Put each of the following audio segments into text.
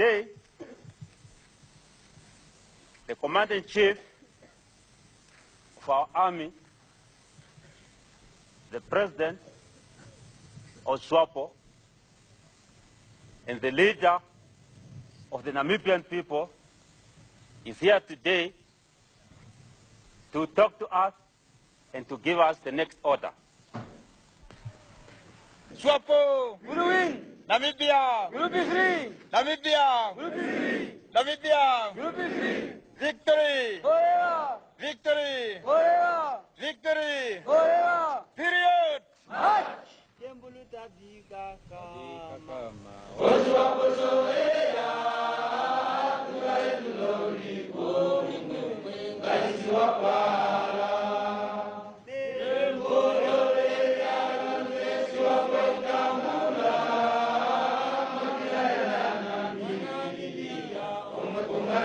today, the Commander-in-Chief of our army, the President of SWAPO, and the leader of the Namibian people is here today to talk to us and to give us the next order. SWAPO will win. Namibia will be free. Namibia will be free. Namibia will be free. Victory. Forever. Victory. Forever. Victory. Forever. Period. March. embuluta dikakama katuna kukalamu katuna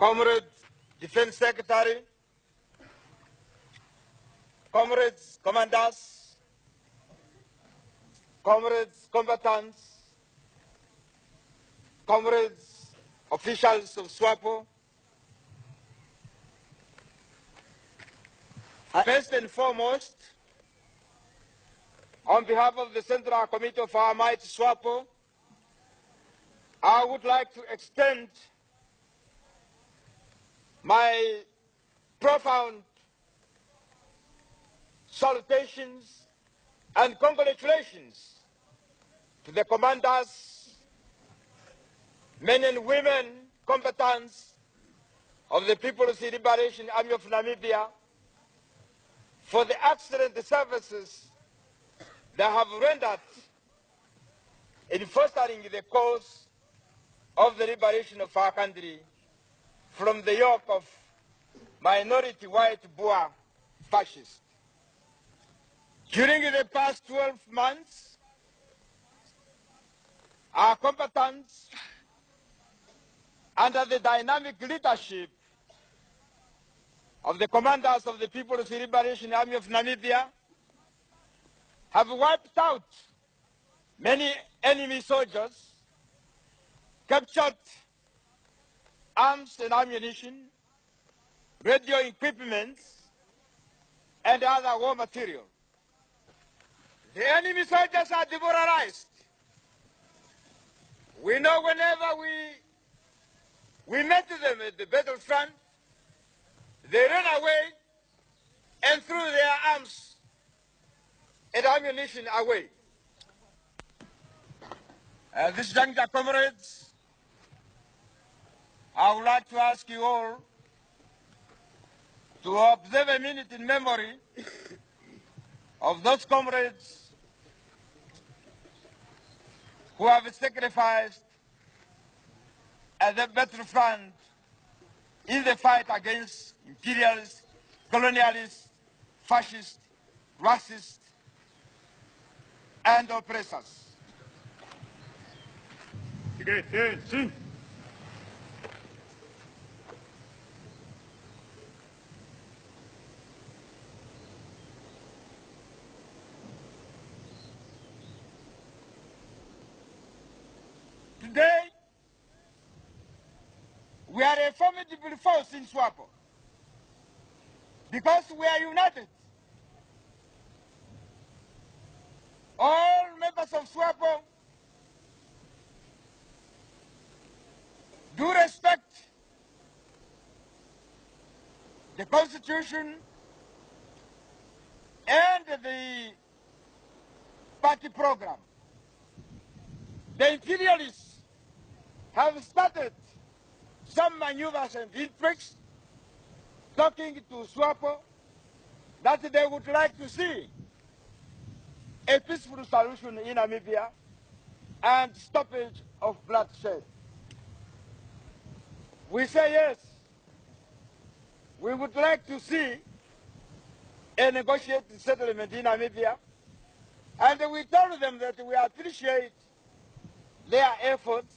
Comrade Defense Secretary, comrades, commanders, comrades, combatants, comrades, officials of SWAPO. First and foremost, on behalf of the Central Committee of our mighty SWAPO, I would like to extend my profound salutations and congratulations to the commanders, men and women, combatants of the People's Liberation Army of Namibia for the excellent services they have rendered in fostering the cause of the liberation of our country from the yoke of minority white Boer fascists. During the past 12 months, our combatants, under the dynamic leadership of the commanders of the People's Liberation Army of Namibia, have wiped out many enemy soldiers, captured arms and ammunition, radio equipment, and other war material. The enemy soldiers are demoralized. We know whenever we, we met them at the battlefront, they ran away and threw their arms and ammunition away. Uh, this juncture, comrades, I would like to ask you all to observe a minute in memory of those comrades who have sacrificed at the battlefront in the fight against imperialists, colonialists, fascists, racists, and oppressors. Today, we are a formidable force in SWAPO because we are united. All members of SWAPO do respect the Constitution and the party program. The imperialists have started some maneuvers and intrigues talking to SWAPO that they would like to see a peaceful solution in Namibia and stoppage of bloodshed. We say yes. We would like to see a negotiated settlement in Namibia and we tell them that we appreciate their efforts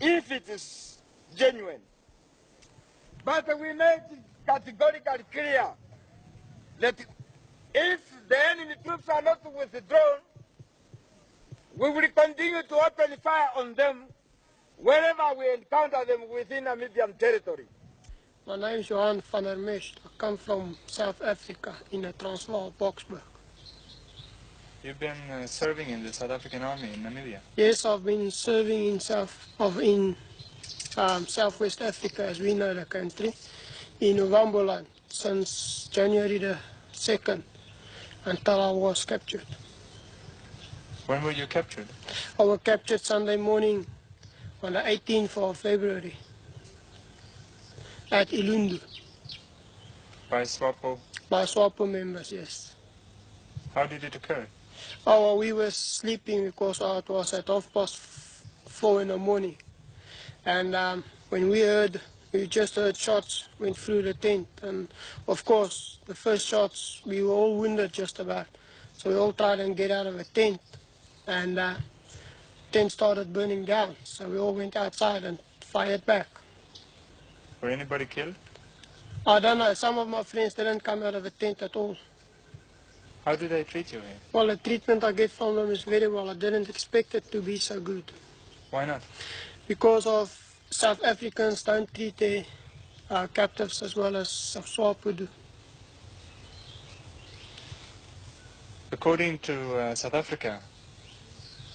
if it is genuine. But we made it categorically clear that if the enemy troops are not withdrawn, we will continue to open fire on them wherever we encounter them within Namibian territory. My name is Johan van der Mesch. I come from South Africa in the Transvaal, Boksburg. You've been uh, serving in the South African Army in Namibia. Yes, I've been serving in South of in um, Southwest Africa, as we know the country, in Wamboland since January the second, until I was captured. When were you captured? I was captured Sunday morning on the 18th of February at Ilundu By SWAPO? by SWAPO members. Yes. How did it occur? Oh, well, we were sleeping because it was at half past four in the morning. And um, when we heard, we just heard shots went through the tent. And of course, the first shots, we were all wounded just about. So we all tried and get out of the tent. And uh, tent started burning down. So we all went outside and fired back. Were anybody killed? I don't know, some of my friends didn't come out of the tent at all. How did they treat you here? Well, the treatment I get from them is very well. I didn't expect it to be so good. Why not? Because of South Africans don't treat their uh, captives as well as SWAPO do. According to uh, South Africa,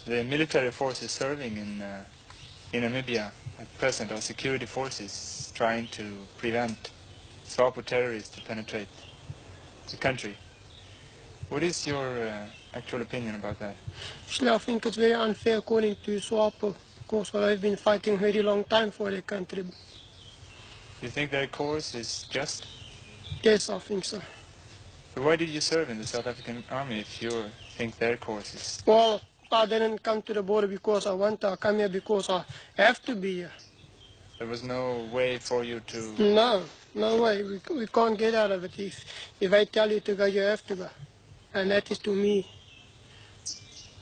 the military forces serving in, uh, in Namibia at present are security forces trying to prevent SWAPO terrorists to penetrate the country. What is your uh, actual opinion about that? Actually, I think it's very unfair according to SWAPO because well, they've been fighting a very long time for the country. You think their cause is just? Yes, I think so. So why did you serve in the South African army if you think their cause is? Well, I didn't come to the border because I want to. I come here because I have to be here. There was no way for you to. No, no way. We, we can't get out of it. If, if I tell you to go, you have to go. And that is to me.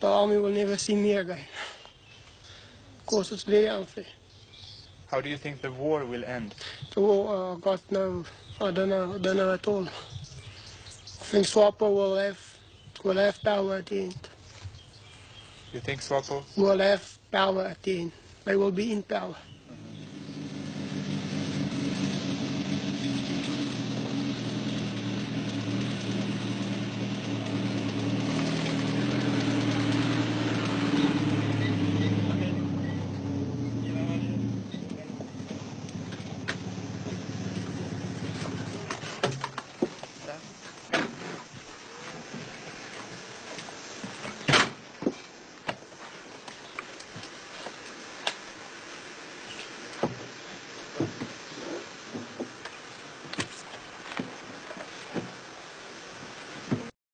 The army will never see me again. Course, it's very unfair. How do you think the war will end? So, uh, God, no, I don't know, I don't know at all. I think SWAPO will have, will have power at the end. You think SWAPO? Will have power at the end. They will be in power.